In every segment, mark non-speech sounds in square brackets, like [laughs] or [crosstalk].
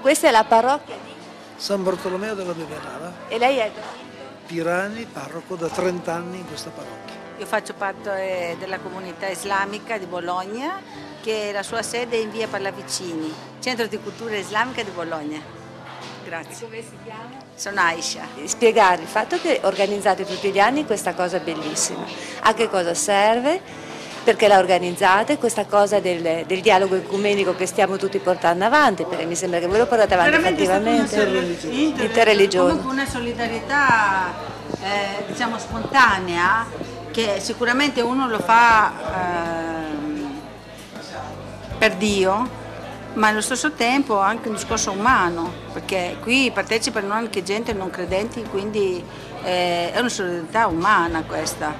Questa è la parrocchia di... San Bartolomeo della Beverava. E lei è? Pirani, parroco da 30 anni in questa parrocchia. Io faccio parte della comunità islamica di Bologna, che la sua sede è in via Pallavicini, Centro di Cultura Islamica di Bologna. Grazie. Come si chiama? Sono Aisha. Spiegare il fatto che organizzate tutti gli anni questa cosa bellissima. A che cosa serve? Perché la organizzate questa cosa del, del, dialogo ecumenico che stiamo tutti portando avanti, perché mi sembra che voi lo portate avanti Veramente effettivamente. Interreligiosa. Comunque una solidarietà eh, diciamo spontanea che sicuramente uno lo fa eh, per Dio, ma allo stesso tempo anche un discorso umano, perché qui partecipano anche gente non credenti, quindi eh, è una solidarietà umana questa,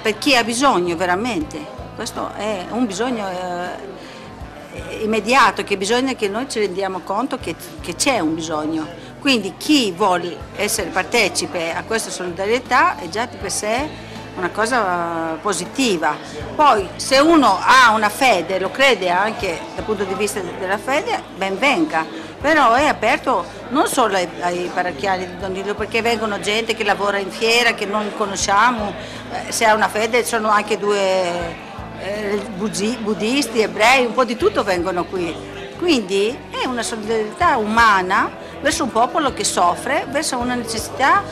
per chi ha bisogno veramente. Questo è un bisogno eh, immediato, che bisogna che noi ci rendiamo conto che, c'è un bisogno. Quindi chi vuole essere partecipe a questa solidarietà è già di per sé una cosa positiva. Poi se uno ha una fede, lo crede anche dal punto di vista della fede, ben venga, però è aperto non solo ai, ai parrocchiani di Don Dillo, perché vengono gente che lavora in fiera, che non conosciamo, eh, se ha una fede sono anche due eh, buddisti, ebrei, un po' di tutto vengono qui. Quindi è una solidarietà umana verso un popolo che soffre, verso una necessità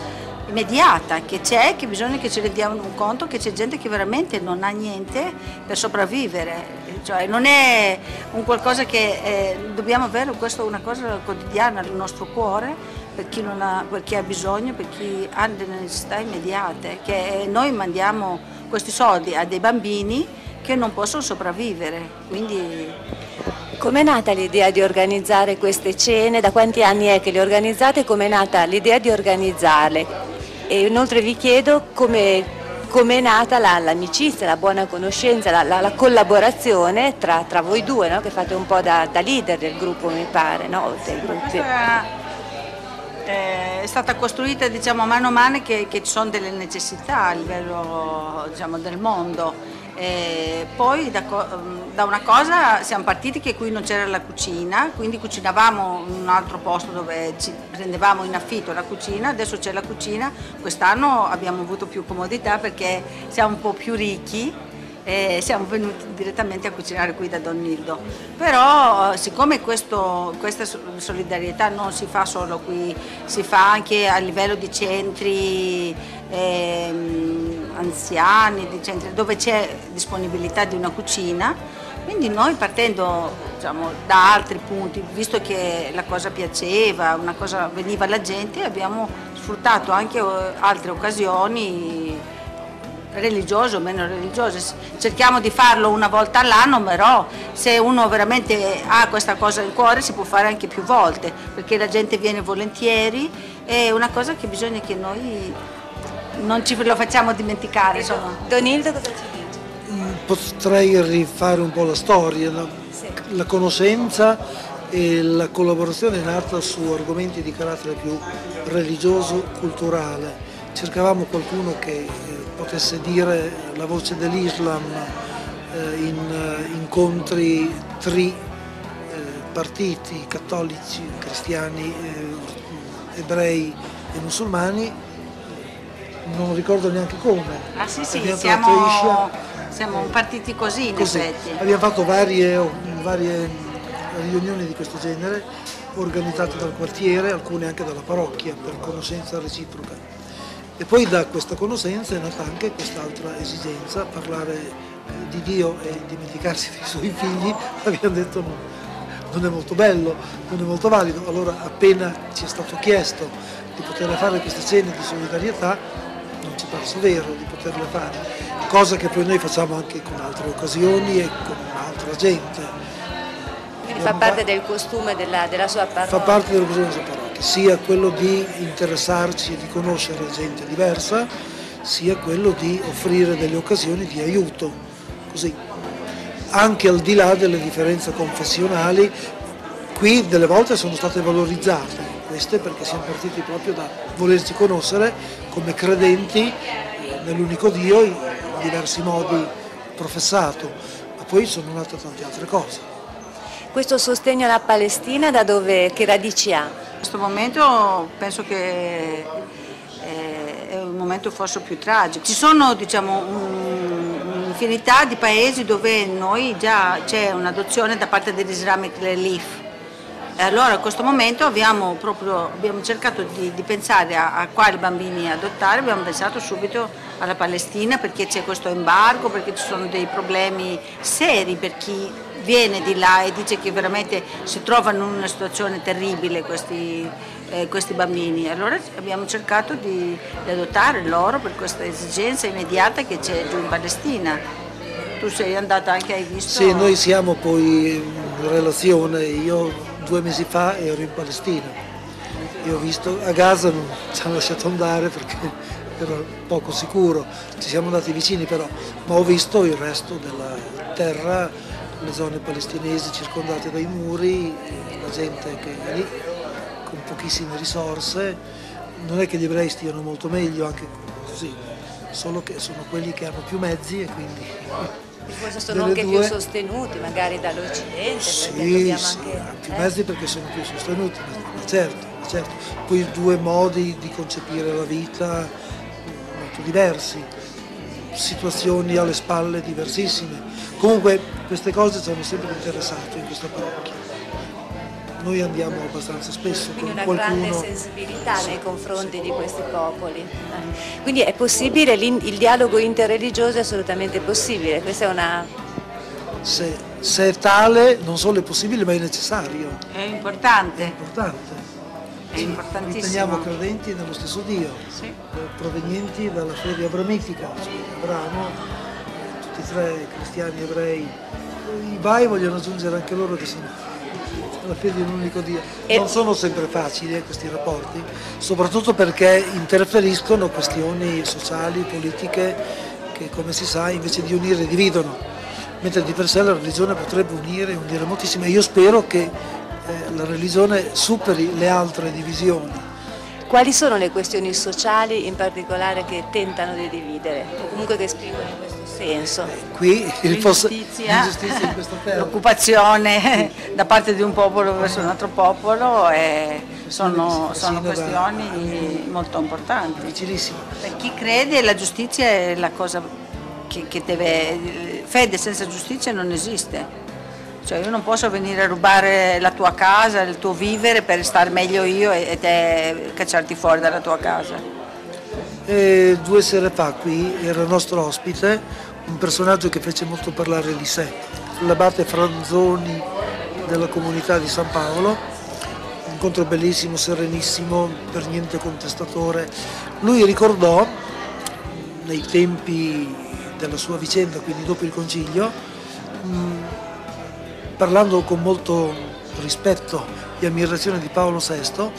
immediata che c'è, che bisogna che ci rendiamo conto che c'è gente che veramente non ha niente per sopravvivere. Cioè, non è un qualcosa che eh, dobbiamo avere, questa è una cosa quotidiana nel nostro cuore per chi, ha, per chi ha bisogno, per chi ha delle necessità immediate, che noi mandiamo questi soldi a dei bambini che non possono sopravvivere. Quindi... Com'è nata l'idea di organizzare queste cene? Da quanti anni è che le organizzate? Com'è nata l'idea di organizzarle? E inoltre vi chiedo come è nata l'amicizia, la, la, buona conoscenza, la, la, la collaborazione tra, tra, voi due, no? che fate un po' da, da, leader del gruppo, mi pare, no? del gruppo. È stata costruita diciamo, mano a mano che, che ci sono delle necessità a livello diciamo, del mondo e poi da, mm, da, una cosa siamo partiti che qui non c'era la cucina, quindi cucinavamo in un altro posto dove ci prendevamo in affitto la cucina, adesso c'è la cucina, quest'anno abbiamo avuto più comodità perché siamo un po' più ricchi e siamo venuti direttamente a cucinare qui da Don Nildo. Però siccome questo, questa solidarietà non si fa solo qui, si fa anche a livello di centri ehm, anziani, di centri dove c'è disponibilità di una cucina, quindi noi partendo diciamo, da altri punti, visto che la cosa piaceva, una cosa veniva alla gente, abbiamo sfruttato anche eh, altre occasioni religiose o meno religiose. Cerchiamo di farlo una volta all'anno, però se uno veramente ha questa cosa in cuore si può fare anche più volte, perché la gente viene volentieri, è una cosa che bisogna che noi non ci lo facciamo dimenticare. Insomma. Donildo cosa ci dice? Mm, potrei rifare un po' la storia, la, sì. la conoscenza e la collaborazione è nata su argomenti di carattere più religioso, culturale. Cercavamo qualcuno che eh, potesse dire la voce dell'Islam eh, in eh, incontri tri partiti, cattolici, cristiani, ebrei e musulmani non ricordo neanche come. Ah sì sì, siamo, siamo partiti così in così. effetti. Abbiamo fatto varie, varie riunioni di questo genere, organizzate dal quartiere, alcune anche dalla parrocchia, per conoscenza reciproca. E poi da questa conoscenza è nata anche quest'altra esigenza, parlare eh, di Dio e dimenticarsi dei suoi figli, [laughs] abbiamo detto no, non è molto bello, non è molto valido. Allora appena ci è stato chiesto di poter fare queste cene di solidarietà, non ci passa vero di poterle fare, cosa che poi noi facciamo anche con altre occasioni e con altra gente. Quindi fa parte del costume della, della sua parrocchia? Fa parte del costume della sua parrocchia, sia quello di interessarci e di conoscere gente diversa, sia quello di offrire delle occasioni di aiuto, così. Anche al di là delle differenze confessionali, qui delle volte sono state valorizzate, queste perché siamo partiti proprio da volerci conoscere come credenti nell'unico Dio in diversi modi professato, ma poi sono nate tante altre cose. Questo sostegno alla Palestina da dove, che radici ha? In questo momento penso che eh, è un momento forse più tragico. Ci sono diciamo, un'infinità di paesi dove noi già c'è un'adozione da parte dell'Islamic Relief. Allora in questo momento abbiamo, proprio, abbiamo cercato di, di pensare a, a, quali bambini adottare, abbiamo pensato subito alla Palestina perché c'è questo embargo, perché ci sono dei problemi seri per chi viene di là e dice che veramente si trovano in una situazione terribile questi, eh, questi bambini. Allora abbiamo cercato di, di, adottare loro per questa esigenza immediata che c'è giù in Palestina. Tu sei andata anche, hai visto? Sì, noi siamo poi in relazione, io due mesi fa ero in Palestina. Io ho visto, a Gaza non ci hanno lasciato andare perché [laughs] ero poco sicuro, ci siamo andati vicini però, ma ho visto il resto della terra le zone palestinesi circondate dai muri, la gente che è lì con pochissime risorse, non è che gli ebrei stiano molto meglio, anche così, solo che sono quelli che hanno più mezzi e quindi... Forse sono anche due... più sostenuti magari dall'Occidente. Sì, sì anche... eh? mezzi perché sono più sostenuti, ma certo, certo. Poi due modi di concepire la vita molto diversi, situazioni alle spalle diversissime. Comunque queste cose ci hanno sempre interessato in questa parrocchia. Noi andiamo abbastanza spesso Quindi con una qualcuno. grande sensibilità nei confronti sì. di questi popoli. Quindi è possibile, il dialogo interreligioso è assolutamente possibile, questa è una... Se, se, è tale non solo è possibile ma è necessario. È importante. È importante. È importantissimo. Riteniamo credenti nello stesso Dio, sì. provenienti dalla fede abramitica, Abramo tutti e tre cristiani ebrei, i Bai vogliono aggiungere anche loro che sono la fede in un unico Dio. Non sono sempre facili eh, questi rapporti, soprattutto perché interferiscono questioni sociali, politiche che come si sa invece di unire dividono, mentre di per sé la religione potrebbe unire e unire moltissimo e io spero che eh, la religione superi le altre divisioni. Quali sono le questioni sociali in particolare che tentano di dividere o comunque che esprimono? Senso? Qui l'ingiustizia, [laughs] l'occupazione [laughs] da parte di un popolo verso un altro popolo e sono, sono questioni molto importanti. Per chi crede la giustizia è la cosa che, che deve... Fede senza giustizia non esiste. Cioè io non posso venire a rubare la tua casa, il tuo vivere per stare meglio io e te cacciarti fuori dalla tua casa. E due sere fa qui era nostro ospite un personaggio che fece molto parlare di sé, l'abate Franzoni della comunità di San Paolo, incontro bellissimo, serenissimo, per niente contestatore. Lui ricordò nei tempi della sua vicenda, quindi dopo il concilio, parlando con molto rispetto e ammirazione di Paolo VI,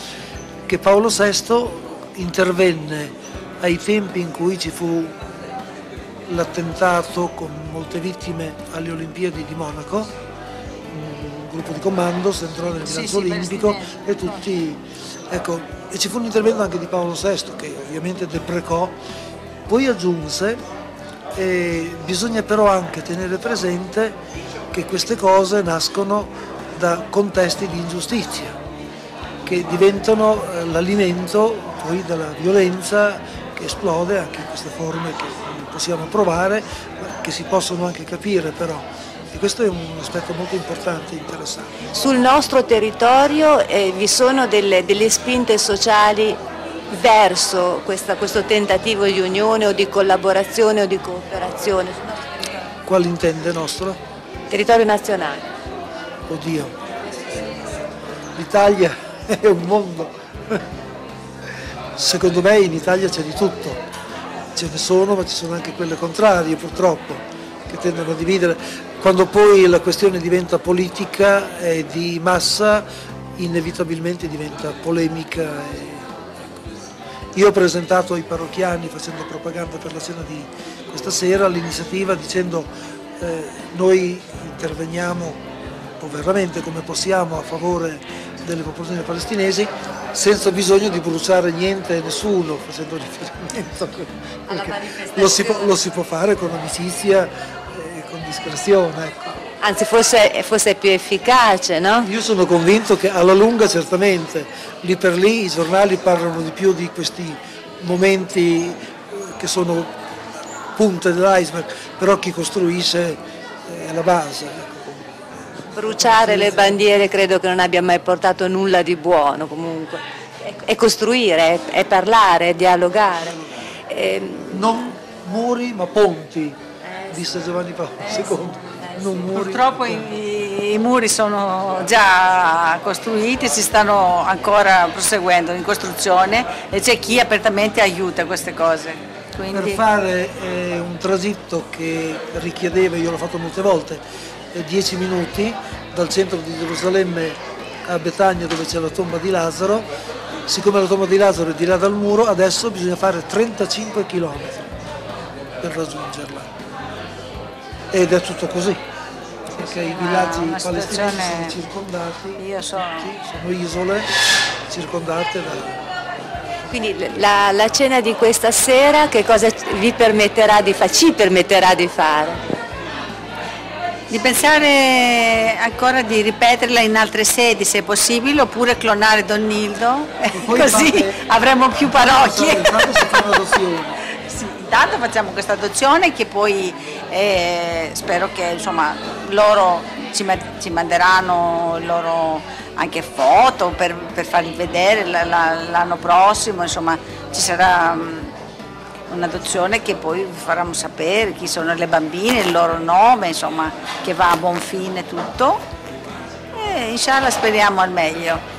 che Paolo VI intervenne ai tempi in cui ci fu l'attentato con molte vittime alle Olimpiadi di Monaco, un gruppo di comando si entrò nel bilancio sì, olimpico e tutti, ecco, e ci fu un intervento anche di Paolo VI che ovviamente deprecò, poi aggiunse, eh, bisogna però anche tenere presente che queste cose nascono da contesti di ingiustizia che diventano eh, l'alimento poi della violenza che esplode anche in queste forme che possiamo provare, che si possono anche capire però. E questo è un aspetto molto importante e interessante. Sul nostro territorio eh, vi sono delle, delle, spinte sociali verso questa, questo tentativo di unione o di collaborazione o di cooperazione? Quale intende nostro? Territorio nazionale. Oddio, l'Italia [laughs] è un mondo secondo me in Italia c'è di tutto, ce ne sono ma ci sono anche quelle contrarie purtroppo che tendono a dividere. Quando poi la questione diventa politica e di massa inevitabilmente diventa polemica. Ecco. Io ho presentato ai parrocchiani facendo propaganda per la cena di questa sera l'iniziativa dicendo eh, noi interveniamo veramente come possiamo a favore delle popolazioni palestinesi senza bisogno di bruciare niente e nessuno, facendo riferimento lo si, può, lo si, può, fare con amicizia e con discrezione. Ecco. Anzi, forse, forse, è più efficace, no? Io sono convinto che alla lunga certamente, lì per lì i giornali parlano di più di questi momenti eh, che sono punte dell'iceberg, però chi costruisce è la base. Bruciare le bandiere credo che non abbia mai portato nulla di buono comunque. È costruire, è parlare, è dialogare. Ehm, non muri ma ponti, disse Giovanni Paolo II. Purtroppo i, i, muri sono già costruiti, si stanno ancora proseguendo in costruzione e c'è chi apertamente aiuta queste cose. Quindi... Per fare eh, un tragitto che richiedeva, io l'ho fatto molte volte, 10 eh, minuti dal centro di Gerusalemme a Betania dove c'è la tomba di Lazzaro, siccome la tomba di Lazzaro è di là dal muro, adesso bisogna fare 35 km per raggiungerla ed è tutto così perché i villaggi palestinesi sono circondati so. sì, sono isole circondate da quindi la, la, cena di questa sera che cosa vi permetterà di fare, ci permetterà di fare? Di pensare ancora di ripeterla in altre sedi se possibile oppure clonare Don Nildo, [laughs] così fate, avremo più parrocchie. [laughs] Sì, intanto facciamo questa adozione che poi eh, spero che insomma, loro ci, ci manderanno loro anche foto per, per farli vedere l'anno prossimo, insomma ci sarà mm, un'adozione che poi vi faremo sapere chi sono le bambine, il loro nome, insomma che va a buon fine tutto e inshallah speriamo al meglio.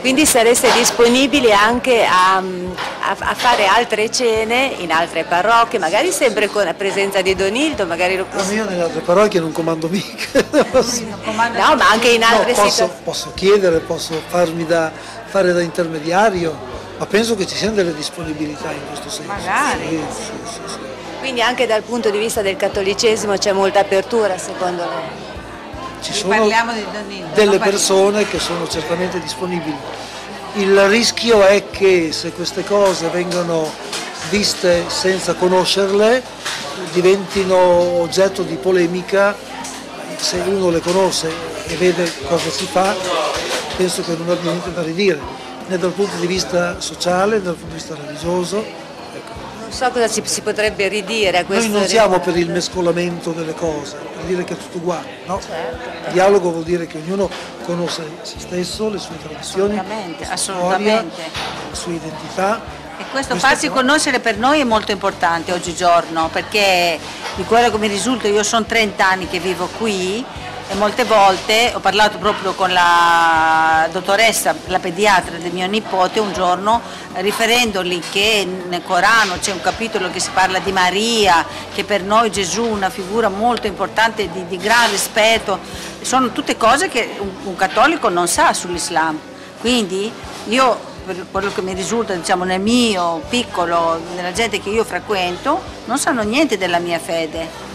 Quindi sareste disponibili anche a, a, a, fare altre cene in altre parrocchie, magari sempre con la presenza di Donildo, magari lo posso... io nelle altre parrocchie non comando mica. no, ma anche in altre no, posso, posso, chiedere, posso farmi da, fare da intermediario, ma penso che ci siano delle disponibilità in questo senso. Magari. Sì, sì, sì, Quindi anche dal punto di vista del cattolicesimo c'è molta apertura secondo lei? ci sono delle persone che sono certamente disponibili. Il rischio è che se queste cose vengono viste senza conoscerle diventino oggetto di polemica, se uno le conosce e vede cosa si fa, penso che non abbia niente da ridire, né dal punto di vista sociale né dal punto di vista religioso non so cosa ci si potrebbe ridire a questo. Noi non siamo per il mescolamento delle cose, per dire che è tutto uguale, no? Certo. Il dialogo vuol dire che ognuno conosce se stesso, le sue tradizioni, assolutamente, la sua assolutamente. storia, la sua identità. E questo farsi conoscere per noi è molto importante oggigiorno, perché di quello che mi risulta, io sono 30 anni che vivo qui, e molte volte ho parlato proprio con la dottoressa, la pediatra del mio nipote un giorno riferendogli che nel Corano c'è un capitolo che si parla di Maria, che per noi Gesù è una figura molto importante di, di gran rispetto, sono tutte cose che un, un cattolico non sa sull'Islam. Quindi io per quello che mi risulta diciamo, nel mio piccolo, nella gente che io frequento, non sanno niente della mia fede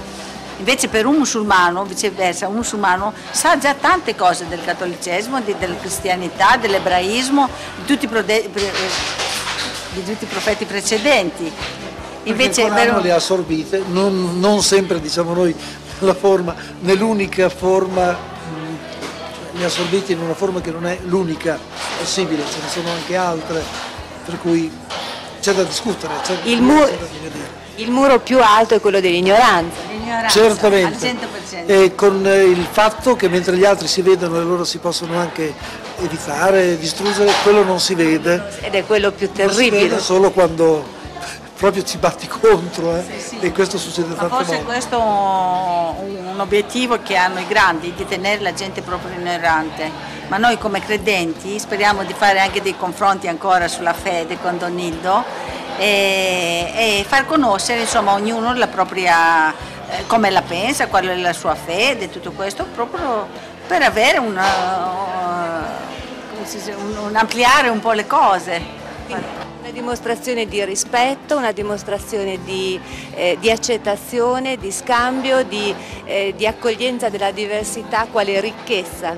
Invece per un musulmano, viceversa, un musulmano sa già tante cose del cattolicesimo, di, della cristianità, dell'ebraismo, di, di tutti, i profeti precedenti. Invece il Corano le ha assorbite, non, non sempre diciamo noi [laughs] la forma, nell'unica forma, mm, le ha assorbite in una forma che non è l'unica possibile, ce ne sono anche altre, per cui c'è da discutere, c'è, il, mu- da. Il muro più alto è quello dell'ignoranza. Certamente. E con eh, il fatto che mentre gli altri si vedono e loro si possono anche evitare, distruggere, quello non si vede. Ed è quello più terribile. Non si vede solo quando proprio ci batti contro eh? sì, sì. e questo succede Ma tante forse volte. questo è un obiettivo che hanno i grandi, di tenere la gente proprio ignorante. Ma noi come credenti speriamo di fare anche dei confronti ancora sulla fede con Don Nildo e, e far conoscere insomma, ognuno la propria, eh, come la pensa, qual è la sua fede, tutto questo, proprio per avere una, uh, un, un ampliare un po' le cose. Una dimostrazione di rispetto, una dimostrazione di, eh, di accettazione, di scambio, di, eh, di, accoglienza della diversità quale ricchezza.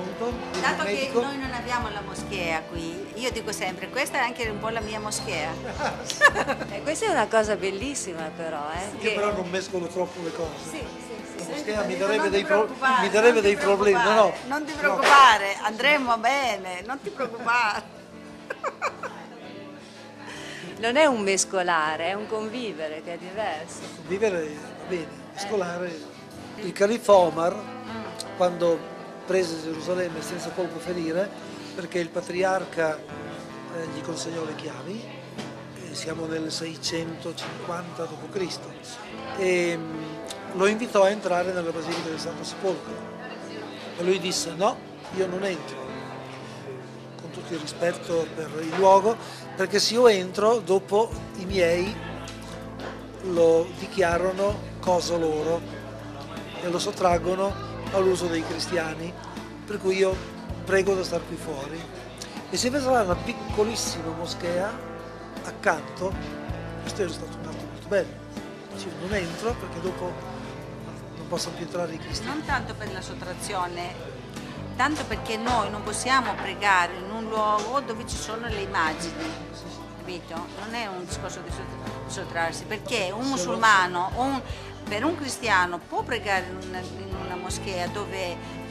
Dato che noi non abbiamo la moschea qui, io dico sempre, questa è anche un po' la mia moschea. [laughs] eh, questa è una cosa bellissima però. Eh, che... che però non mescolo troppo le cose. Sì, sì, sì. moschea mi darebbe, dei, pro- mi darebbe dei problemi. No, no, non ti preoccupare, no. andremo bene, non ti preoccupare. [laughs] Non è un mescolare, è un convivere che è diverso. Convivere va bene, mescolare. Il califo Omar, quando prese Gerusalemme senza colpo ferire, perché il patriarca eh, gli consegnò le chiavi, siamo nel 650 d.C. E mm, lo invitò a entrare nella Basilica del Santo Sepolcro. E lui disse no, io non entro, con tutto il rispetto per il luogo, perché se io entro, dopo i miei lo dichiarano cosa loro e lo sottraggono all'uso dei cristiani, per cui io prego da star qui fuori. E si vedrà una piccolissima moschea accanto, questo è stato un atto molto bello. Cioè, non entro perché dopo non possono più entrare i cristiani. Non tanto per la sottrazione, tanto perché noi non possiamo pregare in un luogo dove ci sono le immagini. Capito? Non è un discorso di sottrarsi, perché un musulmano, un, per un cristiano può pregare in una, in una moschea dove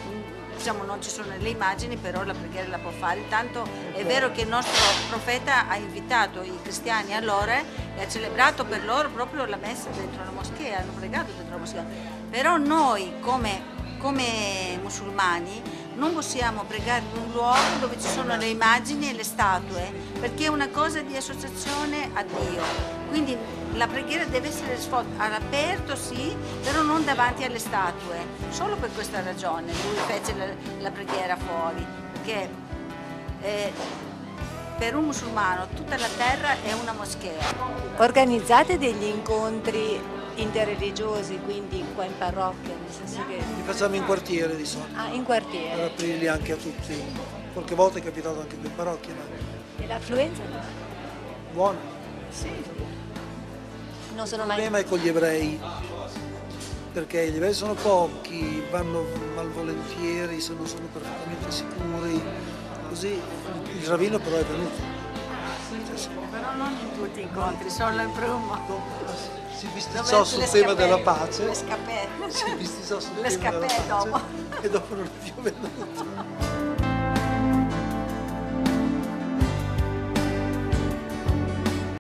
diciamo, non ci sono le immagini, però la preghiera la può fare. Intanto è vero che il nostro profeta ha invitato i cristiani allora e ha celebrato per loro proprio la messa dentro la moschea, hanno pregato dentro la moschea. Però noi come, come musulmani non possiamo pregare in un luogo dove ci sono le immagini e le statue, perché è una cosa di associazione a Dio. Quindi la preghiera deve essere all'aperto, sì, però non davanti alle statue. Solo per questa ragione lui fece la, la preghiera fuori, perché eh, per un musulmano tutta la terra è una moschea. Organizzate degli incontri interreligiosi, quindi qua in parrocchia, nel senso che... Li facciamo in quartiere di solito. Ah, in quartiere. Per aprirli anche a tutti. Qualche volta è capitato anche qui in parrocchia. Ma... E l'affluenza? Buona. Sì. Non sono mai... Il problema è con gli ebrei, perché gli ebrei sono pochi, vanno malvolentieri se non sono perfettamente sicuri, così il rabbino però è venuto. Però non in tutti i incontri, solo in primo si bisticciò sul tema della pace. Le scapè. Si bisticciò sul tema della pace. dopo. E dopo non è più venuto.